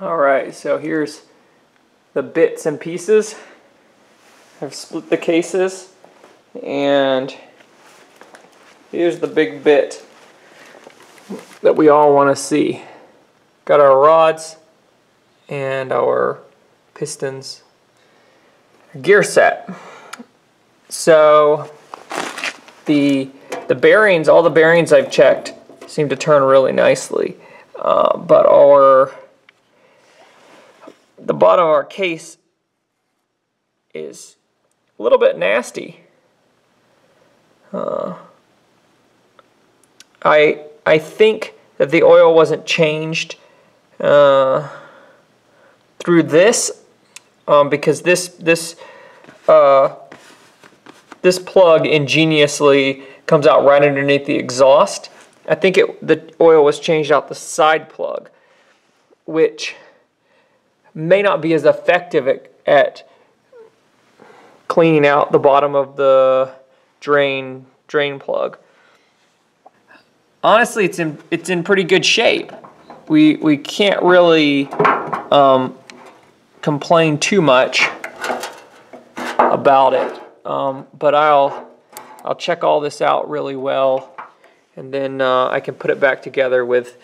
All right, so here's the bits and pieces. I've split the cases and here's the big bit that we all want to see. Got our rods and our pistons gear set. So the the bearings, all the bearings I've checked seem to turn really nicely. Uh, but our the bottom of our case is a little bit nasty. Uh, I I think that the oil wasn't changed uh, through this um, because this this uh, this plug ingeniously comes out right underneath the exhaust. I think it the oil was changed out the side plug, which may not be as effective at, at cleaning out the bottom of the drain drain plug. Honestly, it's in it's in pretty good shape. We we can't really um, complain too much about it, um, but I'll I'll check all this out really well, and then uh, I can put it back together with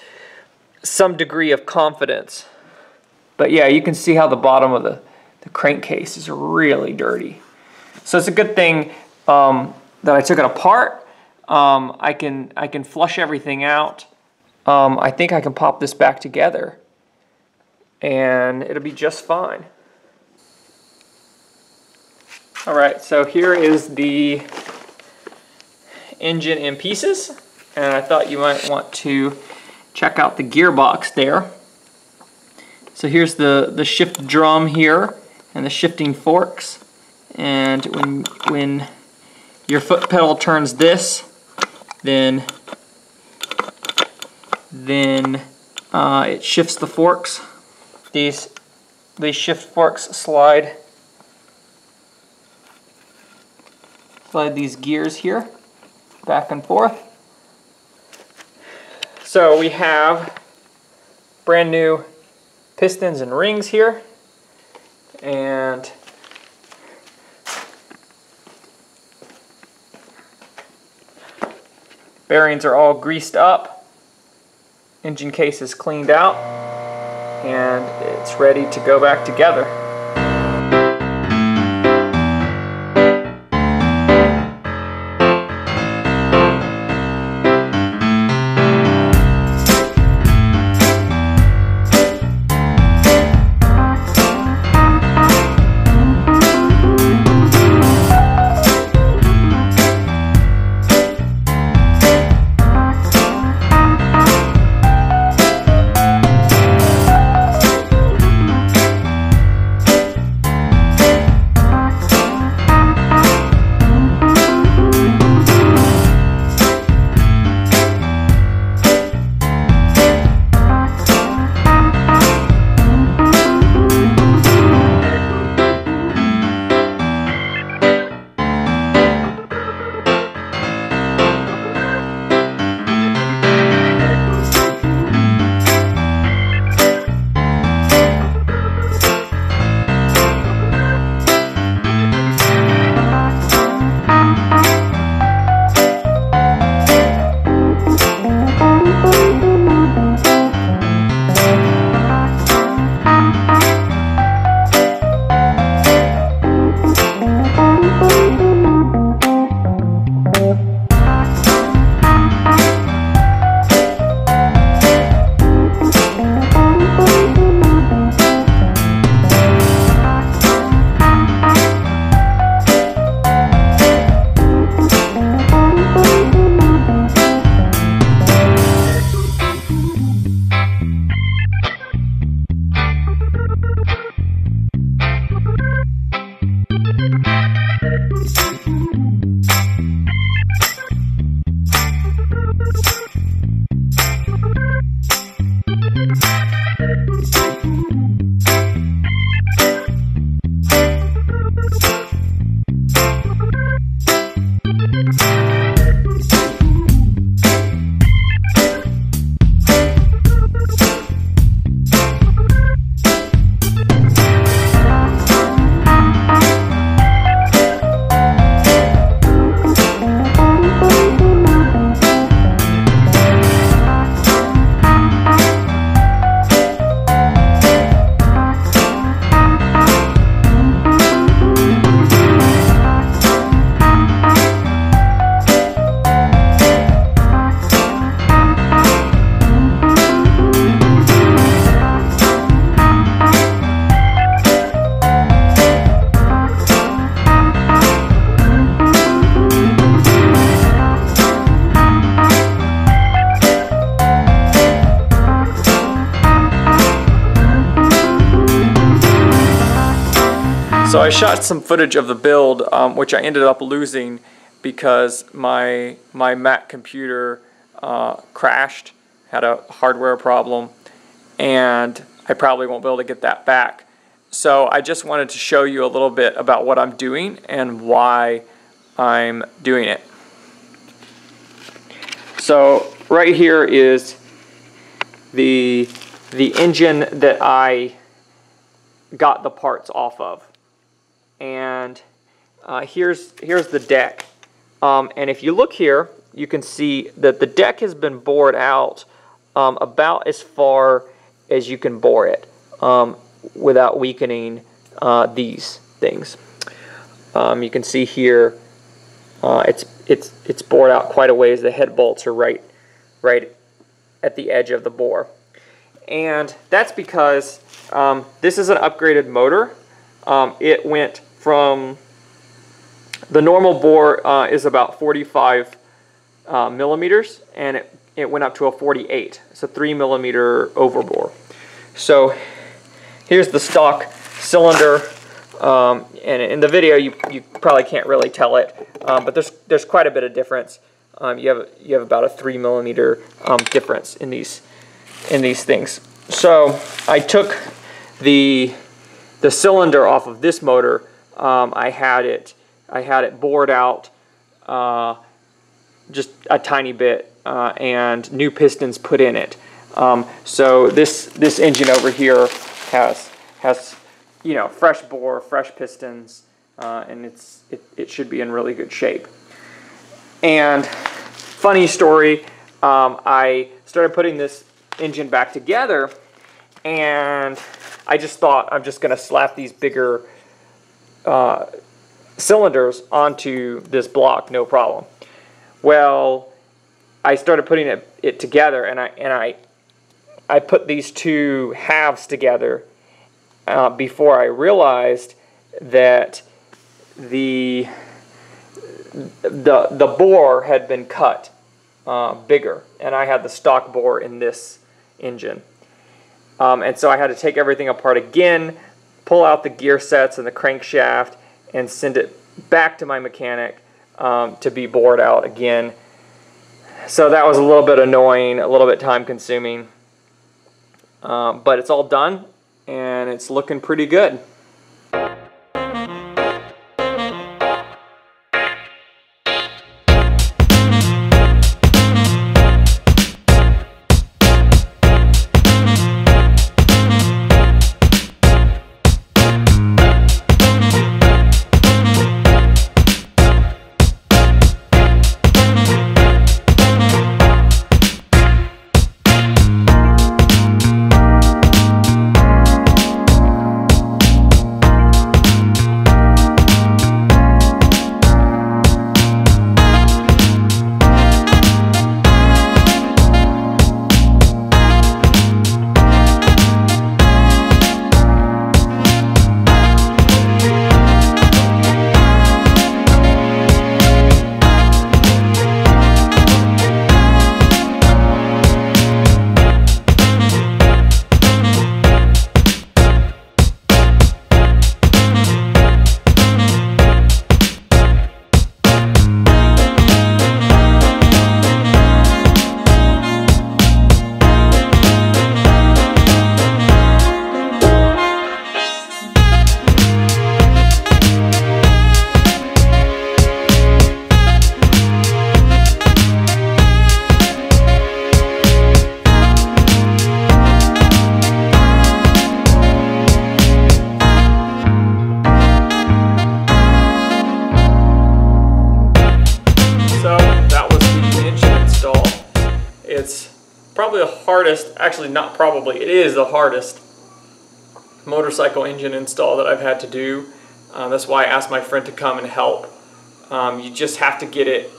some degree of confidence. But yeah, you can see how the bottom of the, the crankcase is really dirty. So it's a good thing um, that I took it apart. Um, I can I can flush everything out. Um, I think I can pop this back together and it'll be just fine. All right, so here is the engine in pieces and I thought you might want to check out the gearbox there. So here's the, the shift drum here and the shifting forks. And when, when your foot pedal turns this, then, then uh, it shifts the forks. These, these shift forks slide, slide these gears here back and forth. So we have brand new pistons and rings here. And bearings are all greased up. Engine case is cleaned out and it's ready to go back together. Música So I shot some footage of the build, um, which I ended up losing because my my Mac computer uh, crashed, had a hardware problem, and I probably won't be able to get that back. So I just wanted to show you a little bit about what I'm doing and why I'm doing it. So right here is the the engine that I got the parts off of. And uh, here's, here's the deck. Um, and if you look here, you can see that the deck has been bored out um, about as far as you can bore it um, without weakening uh, these things. Um, you can see here uh, it's it's it's bored out quite a ways. The head bolts are right right at the edge of the bore, and that's because um, this is an upgraded motor. Um, it went from the normal bore uh, is about 45 uh, millimeters, and it, it went up to a 48. It's a 3 millimeter overbore. So here's the stock cylinder. Um, and in the video, you, you probably can't really tell it, um, but there's there's quite a bit of difference. Um, you have you have about a three millimeter um, difference in these in these things. So I took the the cylinder off of this motor. Um, I had it I had it bored out uh, just a tiny bit uh, and new pistons put in it. Um, so this this engine over here has has you know fresh bore, fresh pistons, uh, and it's it, it should be in really good shape. And funny story, um, I started putting this engine back together, and I just thought I'm just going to slap these bigger uh, cylinders onto this block, no problem. Well, I started putting it, it together, and I and I I put these two halves together uh, before I realized that the the the bore had been cut uh, bigger, and I had the stock bore in this engine. Um, and so I had to take everything apart again, pull out the gear sets and the crankshaft, and send it back to my mechanic um, to be bored out again. So that was a little bit annoying, a little bit time consuming. Um, but it's all done and it's looking pretty good. Hardest, actually not probably, it is the hardest motorcycle engine install that I've had to do. Um, that's why I asked my friend to come and help. Um, you just have to get it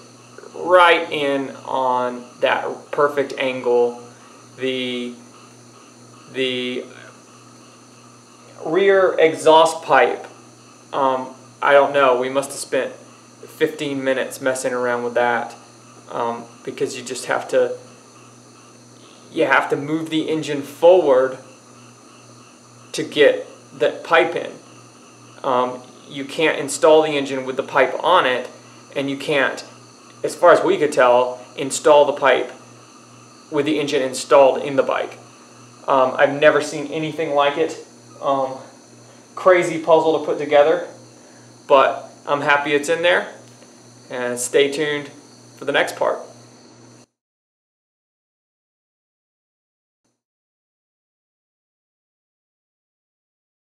right in on that perfect angle. The, the rear exhaust pipe, um, I don't know, we must have spent 15 minutes messing around with that um, because you just have to you have to move the engine forward to get that pipe in. Um, you can't install the engine with the pipe on it, and you can't, as far as we could tell, install the pipe with the engine installed in the bike. Um, I've never seen anything like it. Um, crazy puzzle to put together, but I'm happy it's in there. And stay tuned for the next part.